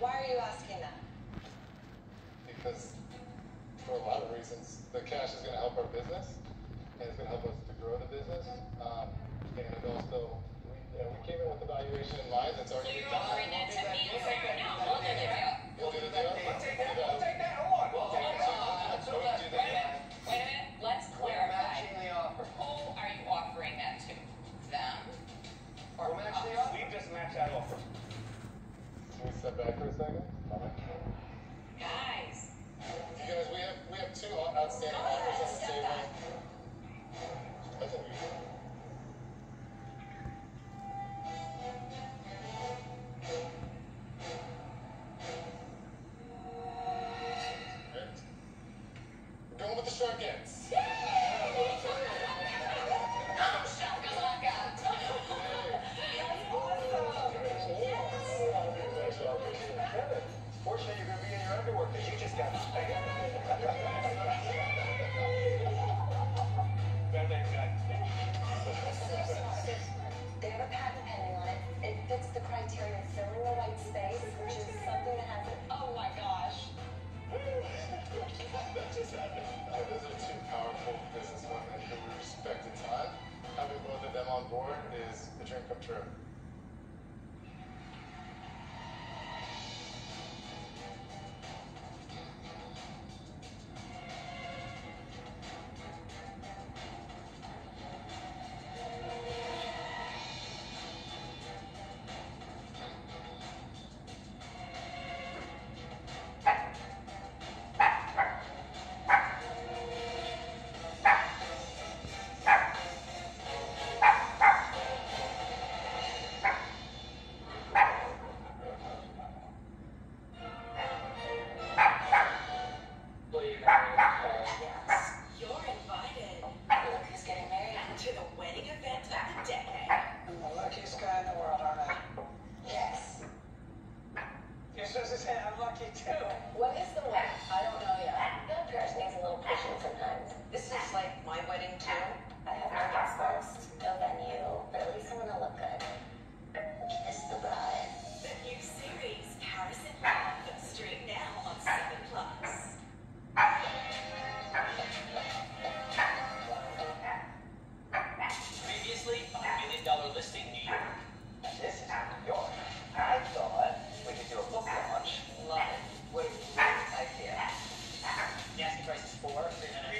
Why are you asking that? because for a lot of reasons, the cash is going to help our business and it's going to help us to grow the business. Um, and it also, we, you know, we came in with the valuation in mind that's So already you're done. offering that back for a second? Guys, we have, we have two outstanding oh, Fortunately, you're gonna be in your underwear because you just got spanked. Thing, guy. They have a patent pending on it. It fits the criteria of the white space, which is something that hasn't. Oh my gosh. That just happened. Powerful respect a ton. Having both of them on board is a dream come true. My wedding too. I have no guest list, no venue, but at least I want to look good. Kiss the bride. The new series, Paris Harrison Love, stream now on 7 Plus. Previously a Million Dollar Listing New York. This is New York. I thought we could do a book launch. Love it. What a great idea. The asking price is four, three hundred